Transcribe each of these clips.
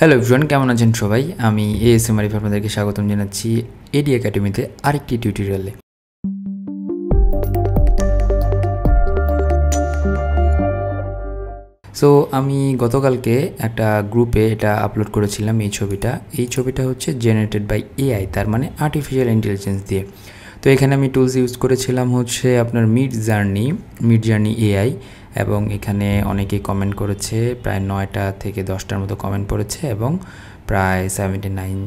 Hello everyone কেমন আছেন সবাই? আমি এ এস এম আরিফ আপনাদেরকে স্বাগতম জানাচ্ছি এডি একাডেমিতে আরেকটি টিউটোরিয়ালে সো আমি গতকালকে একটা গ্রুপে এটা আপলোড করেছিলাম এই ছবিটা। এই ছবিটা হচ্ছে জেনারেটেড বাই এআই তার মানে আর্টিফিশিয়াল ইন্টেলিজেন্স দিয়ে। তো এখানে আমি টুলস ইউজ করেছিলাম হচ্ছে আপনার Midjourney Midjourney AI এবং এখানে অনেকেই কমেন্ট করেছে, প্রায় নয়টা থেকে দশটার মতো কমেন্ট পড়েছে এবং প্রায় সেভেন্টি নাইন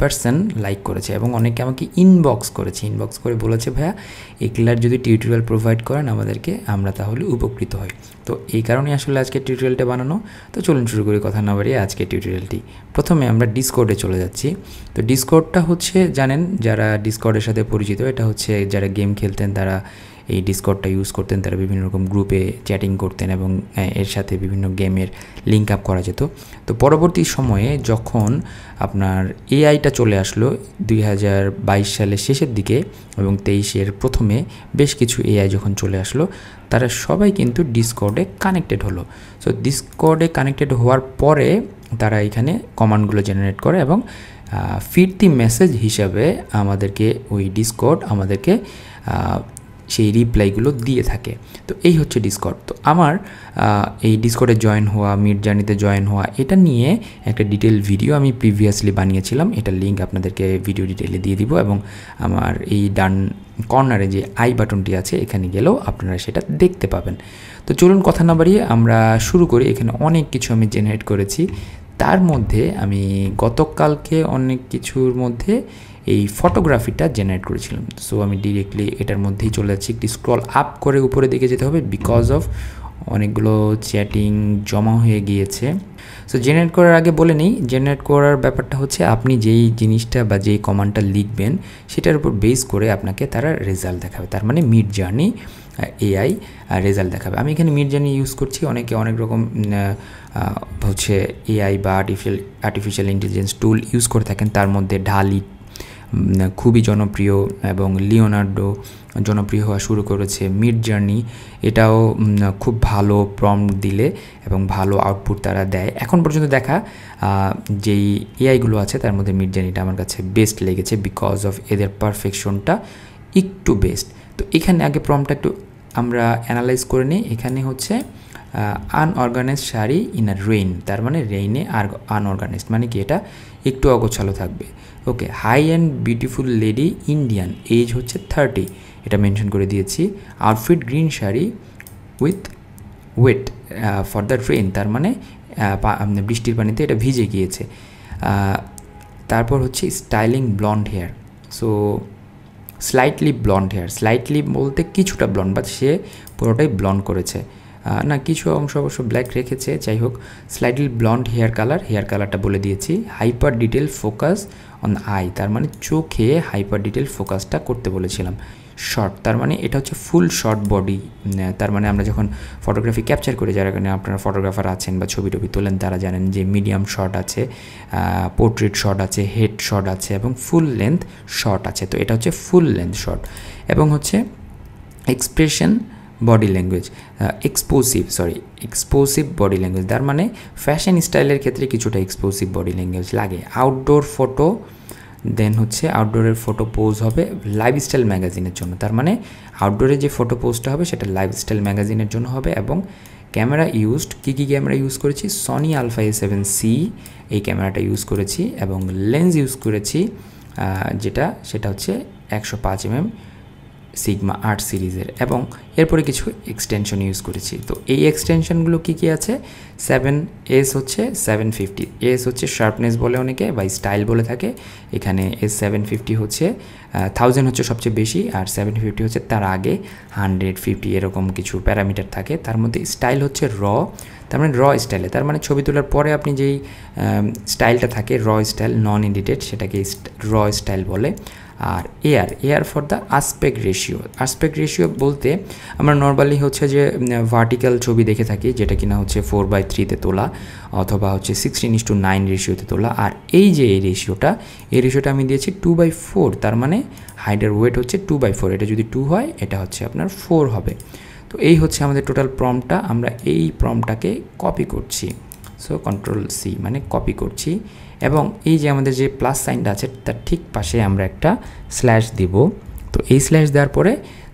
পার্সেন্ট লাইক করেছে এবং অনেকে আমাকে ইনবক্স করেছে। ইনবক্স করে বলেছে, ভাইয়া এগুলার যদি টিউটোরিয়াল প্রোভাইড করেন আমাদেরকে, আমরা তাহলে উপকৃত হই। তো এই কারণে আসলে আজকে টিউটোরিয়ালটা বানানো। তো চলুন শুরু করি কথা না বাড়িয়ে আজকে টিউটোরিয়ালটি প্রথমে আমরা ডিসকোডে চলে যাচ্ছি। তো ডিসকোডটা হচ্ছে, জানেন, যারা ডিসকোডের সাথে পরিচিত, এটা হচ্ছে যারা গেম খেলতেন, তারা এই ডিসকর্ডটা ইউজ করতেন, তারা বিভিন্ন রকম গ্রুপে চ্যাটিং করতেন এবং এর সাথে বিভিন্ন গেমের লিঙ্ক আপ করা যেত। তো পরবর্তী সময়ে যখন আপনার এআইটা চলে আসলো দুই হাজার বাইশ সালের শেষের দিকে এবং তেইশের প্রথমে বেশ কিছু এআই যখন চলে আসলো, তারা সবাই কিন্তু ডিসকর্ডে কানেক্টেড হলো। সো ডিসকর্ডে কানেক্টেড হওয়ার পরে তারা এখানে কমান্ডগুলো জেনারেট করে এবং ফিরতি মেসেজ হিসাবে আমাদেরকে ওই ডিসকর্ড আমাদেরকে সেই রিপ্লাইগুলো দিয়ে থাকে। তো এই হচ্ছে ডিসকর্ড তো আমার এই ডিসকর্ডে জয়েন হওয়া মিড জার্নিতে জয়েন হওয়া, এটা নিয়ে একটা ডিটেল ভিডিও আমি প্রিভিয়াসলি বানিয়েছিলাম। এটা লিঙ্ক আপনাদেরকে ভিডিও ডিটেলে দিয়ে দিব এবং আমার এই ডান কর্নারে যে আই বাটনটি আছে, এখানে গেলেও আপনারা সেটা দেখতে পাবেন। তো চলুন কথা না বাড়িয়ে আমরা শুরু করি। এখানে অনেক কিছু আমি জেনারেট করেছি। তার মধ্যে আমি গতকালকে অনেক কিছুর মধ্যে এই ফটোগ্রাফিটা জেনারেট করেছিলাম। সো আমি ডিরেক্টলি এটার মধ্যেই চলে যাচ্ছি। একটি স্ক্রল আপ করে উপরে দিকে যেতে হবে বিকজ অফ অনেকগুলো চ্যাটিং জমা হয়ে গিয়েছে। সো জেনারেট করার আগে বলে নিই জেনারেট করার ব্যাপারটা হচ্ছে আপনি যেই জিনিসটা বা যেই কমান্ডটা লিখবেন, সেটার উপর বেস করে আপনাকে তারা রেজাল্ট দেখাবে। তার মানে মিড জার্নি এআই রেজাল্ট দেখাবে। আমি এখানে মিড জার্নি ইউজ করছি, অনেকে অনেক রকম হচ্ছে এআই বা artificial artificial intelligence tool use করে থাকেন। তার মধ্যে ঢালি খুবই জনপ্রিয় এবং লিওনার্ডো জনপ্রিয় হওয়া শুরু করেছে মিড জার্নি এটাও খুব ভালো প্রম দিলে এবং ভালো আউটপুট তারা দেয়। এখন পর্যন্ত দেখা যেই এআইগুলো আছে, তার মধ্যে মিড জার্নিটা আমার কাছে বেস্ট লেগেছে বিকজ অফ এদের পারফেকশনটা একটু বেস্ট তো এখানে আগে প্রমটা একটু আমরা অ্যানালাইজ করে নিই। এখানে হচ্ছে unorganised sari in a rain তার মানে রেইনে আর আনঅর্গানাইজড মানে কি এটা? একটু অগোছালো থাকবে। Okay high and beautiful lady Indian age হচ্ছে থার্টি এটা মেনশন করে দিয়েছি। Outfit green sari with wet for the rain তার মানে বৃষ্টির পানিতে এটা ভিজে গিয়েছে। তারপর হচ্ছে styling blonde hair so slightly blonde hair slightly বলতে কিছুটা ব্লন্ড বাট সে পুরোটাই ব্লন্ড করেছে। না, কিছু অংশ অবশ্য ব্ল্যাক রেখেছে, যাই হোক slightly blonde hair colour hair কালারটা বলে দিয়েছি। Hyper detail focus on eye তার মানে চোখে হাইপার ডিটেল ফোকাসটা করতে বলেছিলাম। শর্ট তার মানে এটা হচ্ছে ফুল শর্ট বডি তার মানে আমরা যখন ফটোগ্রাফি ক্যাপচার করি, যারা আপনারা ফটোগ্রাফার আছেন বা ছবি টবি তোলেন, তারা জানেন যে মিডিয়াম শট আছে পোর্ট্রেট শট আছে হেড শট আছে এবং ফুল লেন্থ শর্ট আছে। তো এটা হচ্ছে ফুল লেন্থ শট এবং হচ্ছে expression body language expressive sorry expressive body language তার মানে ফ্যাশন স্টাইলের ক্ষেত্রে কিছুটা এক্সপোসিভ বডি ল্যাঙ্গুয়েজ লাগে। আউটডোর ফটো দেন হচ্ছে আউটডোরের ফটো পোজ হবে লাইফস্টাইল ম্যাগাজিনের জন্য। তার মানে আউটডোরে যে ফটো পোজটা হবে সেটা লাইফস্টাইল ম্যাগাজিনের জন্য হবে এবং ক্যামেরা ইউজড কী কী ক্যামেরা ইউজ করেছি? Sony Alpha A seven C এই ক্যামেরাটা ইউজ করেছি এবং লেন্স ইউজ করেছি যেটা, সেটা হচ্ছে একশো পাঁচ এমএম সিগমা আর্ট সিরিজের এবং এরপরে কিছু এক্সটেনশন ইউজ করেছি। তো এই এক্সটেনশনগুলো কী কী আছে? সেভেন এস হচ্ছে সেভেন ফিফটি এস হচ্ছে শার্পনেস বলে অনেকে বা স্টাইল বলে থাকে। এখানে এস সেভেন ফিফটি হচ্ছে থাউজেন্ড হচ্ছে সবচেয়ে বেশি আর সেভেন ফিফটি হচ্ছে তার আগে হান্ড্রেড ফিফটি এরকম কিছু প্যারামিটার থাকে। তার মধ্যে স্টাইল হচ্ছে র তার মানে র স্টাইলে তার মানে ছবি তোলার পরে আপনি যেই স্টাইলটা থাকে র স্টাইল নন এডিটেড সেটাকে র স্টাইল বলে। আর AR AR for the aspect ratio aspect ratio বলতে আমরা নর্মালি হচ্ছে যে ভার্টিক্যাল ছবি দেখে থাকি, যেটা কিনা হচ্ছে ফোর বাই থ্রিতে তোলা, অথবা হচ্ছে সিক্সটিন ইস টু নাইন রেশিওতে তোলা। আর এই যে এই রেশিওটা এই রেশিওটা আমি দিয়েছি টু বাই ফোর তার মানে হাইডের ওয়েট হচ্ছে টু বাই ফোর এটা যদি টু হয়, এটা হচ্ছে আপনার ফোর হবে। তো এই হচ্ছে আমাদের টোটাল প্রমটা আমরা এই প্রমটাকে কপি করছি। সো কন্ট্রোল সি মানে কপি করছি। এবং এই যে আমাদের যে প্লাস সাইনটা আছে, তার ঠিক পাশে আমরা একটা স্ল্যাশ দিব। তো এই স্ল্যাশ দেওয়ার পরে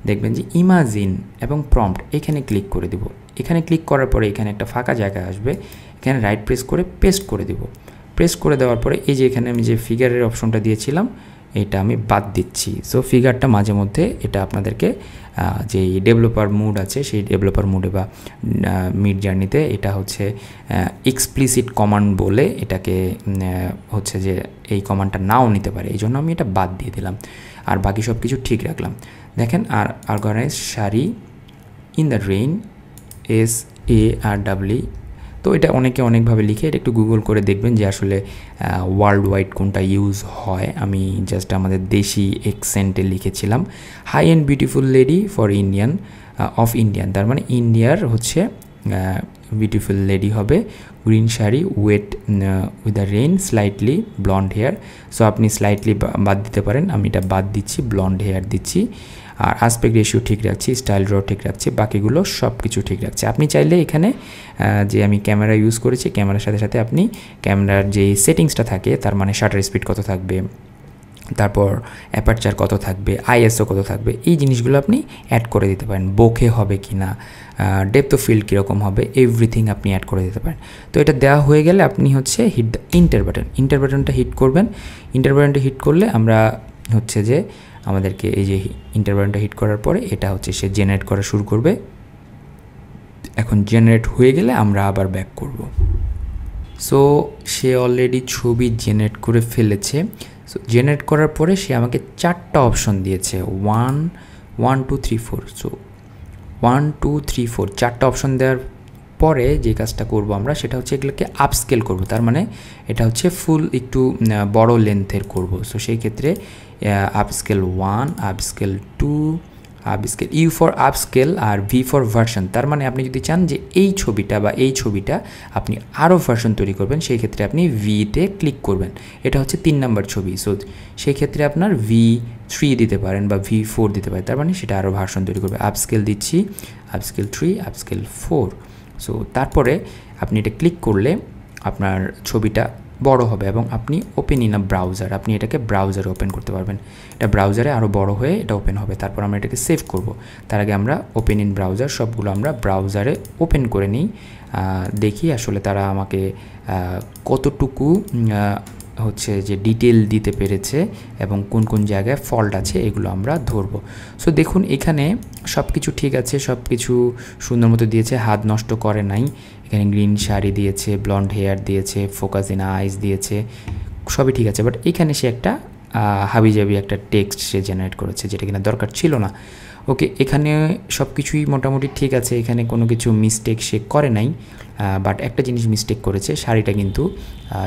দেখবেন যে ইমাজিন এবং প্রম্পট এখানে ক্লিক করে দিব। এখানে ক্লিক করার পরে এখানে একটা ফাঁকা জায়গা আসবে। এখানে রাইট প্রেস করে পেস্ট করে দিব। প্রেস করে দেওয়ার পরে এই যে এখানে আমি যে ফিগারের অপশনটা দিয়েছিলাম এটা আমি বাদ দিচ্ছি। সো ফিগারটা মাঝে মধ্যে এটা আপনাদেরকে যে ডেভেলপার মুড আছে, সেই ডেভেলপার মুডে বা মিড জার্নিতে এটা হচ্ছে এক্সপ্লিসিট কমান্ড বলে এটাকে হচ্ছে যে এই কমান্ডটা নাও নিতে পারে। এই জন্য আমি এটা বাদ দিয়ে দিলাম। আর বাকি সব কিছু ঠিক রাখলাম। দেখেন, আর organise sari in the rain S A R W তো এটা অনেকে অনেকভাবে লিখে এটা একটু গুগল করে দেখবেন যে আসলে ওয়ার্ল্ড ওয়াইড কোনটা ইউজ হয়। আমি জাস্ট আমাদের দেশি এক্সেন্টে লিখেছিলাম। High and beautiful lady for Indian of Indian তার মানে ইন্ডিয়ার হচ্ছে বিউটিফুল লেডি হবে। Green sari wet with the rain slightly blonde hair so আপনি স্লাইটলি বাদ দিতে পারেন। আমি এটা বাদ দিচ্ছি ব্লন্ড হেয়ার দিচ্ছি। আর আসপেক্ট রেশিও ঠিক রাখছি স্টাইল ড্র ঠিক রাখছি, বাকিগুলো সব কিছু ঠিক রাখছে। আপনি চাইলে এখানে যে আমি ক্যামেরা ইউজ করেছি ক্যামেরার সাথে সাথে আপনি ক্যামেরার যে সেটিংসটা থাকে, তার মানে শাটার স্পিড কত থাকবে? তারপর অ্যাপারচার কত থাকবে আইএসও কত থাকবে, এই জিনিসগুলো আপনি অ্যাড করে দিতে পারেন, বোকে হবে কি না ডেপথ ফিল্ড কীরকম হবে এভরিথিং আপনি অ্যাড করে দিতে পারেন। তো এটা দেওয়া হয়ে গেলে আপনি হচ্ছে hit the enter button enter বাটনটা হিট করবেন ইন্টার বাটনটা হিট করলে আমরা হচ্ছে যে আমাদেরকে এই যে ইন্টার বাটনটা হিট করার পরে এটা হচ্ছে সে জেনারেট করা শুরু করবে। এখন জেনারেট হয়ে গেলে আমরা আবার ব্যাক করব। সো সে অলরেডি ছবি জেনারেট করে ফেলেছে। সো জেনারেট করার পরে সে আমাকে চারটা অপশন দিয়েছে। One one two three four so one two three four চারটা অপশন দেওয়ার পরে যে কাজটা করব আমরা, সেটা হচ্ছে এগুলোকে আপস্কেল করব। তার মানে এটা হচ্ছে ফুল একটু বড় লেন্থের করব। সো সেই ক্ষেত্রে upscale one upscale two upscale U for upscale R V for version তার মানে আপনি যদি চান যে এই ছবিটা বা এই ছবিটা আপনি আরও ভার্সন তৈরি করবেন, সেই ক্ষেত্রে আপনি ভিতে ক্লিক করবেন। এটা হচ্ছে তিন নাম্বার ছবি। সো সেই ক্ষেত্রে আপনার ভি থ্রি দিতে পারেন বা ভি ফোর দিতে পারেন। তার মানে সেটা আরও ভার্সন তৈরি করবে। আপস্কেল দিচ্ছি। Upscale three upscale four so তারপরে আপনি এটা ক্লিক করলে আপনার ছবিটা বড় হবে এবং আপনি ওপেন ইন আ ব্রাউজার আপনি এটাকে ব্রাউজারে ওপেন করতে পারবেন। এটা ব্রাউজারে আরও বড় হয়ে এটা ওপেন হবে। তারপর আমরা এটাকে সেভ করব। তার আগে আমরা ওপেন ইন ব্রাউজার সবগুলো আমরা ব্রাউজারে ওপেন করে নিই। দেখি আসলে তারা আমাকে কতটুকু হচ্ছে যে ডিটেল দিতে পেরেছে এবং কোন কোন জায়গায় ফল্ট আছে এগুলো আমরা ধরব। সো দেখুন, এখানে সব কিছু ঠিক আছে সব কিছু সুন্দর মতো দিয়েছে, হাত নষ্ট করে নাই। এখানে গ্রিন শাড়ি দিয়েছে ব্লন্ড হেয়ার দিয়েছে ফোকাস ইন আইস দিয়েছে, সবই ঠিক আছে। বাট এখানে সে একটা হাবিজাবি একটা টেক্সট সে জেনারেট করেছে, যেটা কিনা দরকার ছিল না। ওকে, এখানে সব কিছুই মোটামুটি ঠিক আছে, এখানে কোনো কিছু মিস্টেক সে করে নাই বাট একটা জিনিস মিস্টেক করেছে, শাড়িটা কিন্তু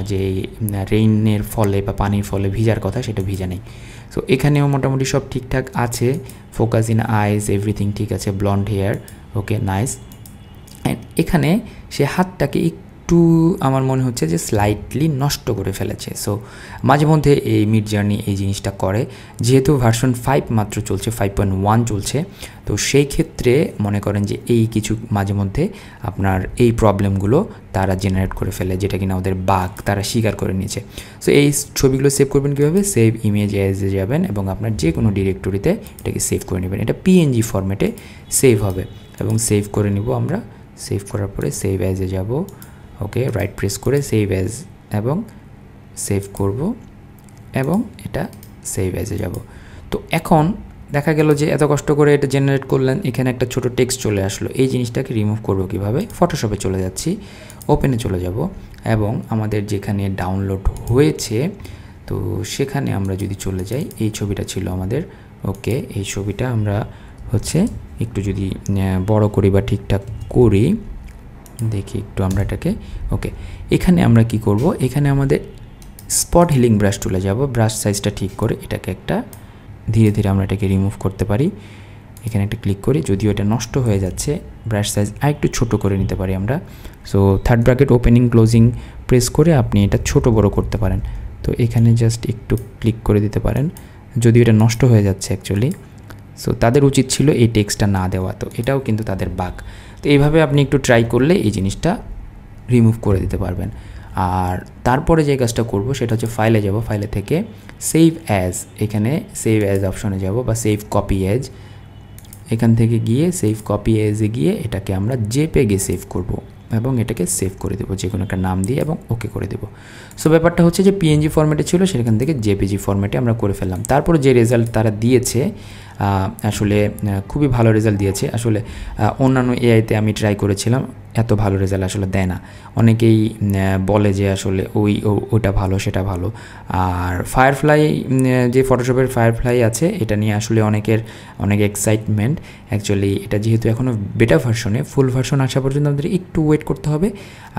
যে রেইনের ফলে বা পানির ফলে ভিজার কথা, সেটা ভিজা নেই। সো এখানেও মোটামুটি সব ঠিকঠাক আছে ফোকাস ইন আইস এভরিথিং ঠিক আছে blonde hair okay nice and এখানে সে হাতটাকে একটু আমার মনে হচ্ছে যে স্লাইটলি নষ্ট করে ফেলেছে। সো মাঝে মধ্যে এই মিড জার্নি এই জিনিসটা করে। যেহেতু ভার্সন ফাইভ মাত্র চলছে ফাইভ পয়েন্ট ওয়ান চলছে, তো সেই ক্ষেত্রে মনে করেন যে এই কিছু মাঝে মধ্যে আপনার এই প্রবলেমগুলো তারা জেনারেট করে ফেলে, যেটা কিনা ওদের বাঘ তারা স্বীকার করে নিয়েছে। সো এই ছবিগুলো সেভ করবেন কীভাবে? সেভ ইমেজ এজে যাবেন এবং আপনার যে কোনো ডিরেক্টরিতে এটাকে সেভ করে নেবেন। এটা পিএনজি ফরম্যাটে সেভ হবে এবং সেভ করে নিব আমরা। সেভ করার পরে সেভ অ্যাজে যাব। ওকে রাইট প্রেস করে সেভ অ্যাজ এবং সেভ করব এবং এটা সেভ অ্যাজে যাব। তো এখন দেখা গেল যে এত কষ্ট করে এটা জেনারেট করলেন, এখানে একটা ছোট টেক্সট চলে আসলো। এই জিনিসটাকে রিমুভ করব কীভাবে? ফটোশপে চলে যাচ্ছি ওপেনে চলে যাব এবং আমাদের যেখানে ডাউনলোড হয়েছে, তো সেখানে আমরা যদি চলে যাই, এই ছবিটা ছিল আমাদের, ওকে, এই ছবিটা আমরা হচ্ছে একটু যদি বড় করি বা ঠিকঠাক করি দেখি একটু আমরা এটাকে ওকে এখানে আমরা কি করব? এখানে আমাদের স্পট হিলিং ব্রাশ তুলে যাব। ব্রাশ সাইজটা ঠিক করে এটাকে একটা ধীরে ধীরে আমরা এটাকে রিমুভ করতে পারি। এখানে একটা ক্লিক করি, যদিও এটা নষ্ট হয়ে যাচ্ছে ব্রাশ সাইজ আরেকটু ছোট করে নিতে পারি আমরা। So third bracket opening closing press করে আপনি এটা ছোট বড় করতে পারেন। তো এখানে জাস্ট একটু ক্লিক করে দিতে পারেন। যদিও এটা নষ্ট হয়ে যাচ্ছে অ্যাকচুয়ালি সো তাদের উচিত ছিল এই টেক্সটটা না দেওয়া। তো এটাও কিন্তু তাদের বাক। তো এইভাবে আপনি একটু ট্রাই করলে এই জিনিসটা রিমুভ করে দিতে পারবেন। আর তারপরে যে কাজটা করব সেটা হচ্ছে ফাইলে যাব। ফাইলে থেকে সেভ অ্যাজ এখানে সেভ অ্যাজ অপশনে যাব বা সেভ কপি অ্যাজ এখান থেকে গিয়ে সেভ কপি এজে গিয়ে এটাকে আমরা জেপেগে সেভ করব। এবং এটাকে সেভ করে দেবো, যে কোনো একটা নাম দিয়ে এবং ওকে করে দেবো। সো ব্যাপারটা হচ্ছে যে পিএনজি ফর্ম্যাটে ছিল, সেখান থেকে জেপিজি ফর্ম্যাটে আমরা করে ফেললাম। তারপর যে রেজাল্ট তারা দিয়েছে আসলে খুবই ভালো রেজাল্ট দিয়েছে। আসলে অন্যান্য এআইতে আমি ট্রাই করেছিলাম এত ভালো রেজাল্ট আসলে দেয় না। অনেকেই বলে যে আসলে ওই ওটা ভালো, সেটা ভালো। আর ফায়ারফ্লাই যে ফটোশপের ফায়ারফ্লাই আছে, এটা নিয়ে আসলে অনেকের, অনেক এক্সাইটমেন্ট অ্যাকচুয়ালি এটা যেহেতু এখনও বেটা ভার্সনে ফুল ভার্সন আসা পর্যন্ত আমাদের একটু ওয়েট করতে হবে।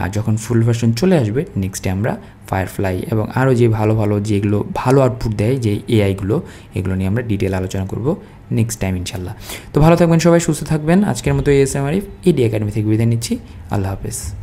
আর যখন ফুল ভার্সন চলে আসবে নেক্সটে আমরা ফায়ারফ্লাই এবং আরও যে ভালো ভালো, যেগুলো ভালো আউটপুট দেয়, যে এআইগুলো এগুলো নিয়ে আমরা ডিটেল আলোচনা করব। নেক্সট টাইম ইনশাল্লাহ তো ভালো থাকবেন সবাই, সুস্থ থাকবেন। আজকের মতো S M Arif AD academy থেকে বিদায় নিচ্ছি। আল্লাহ হাফেজ।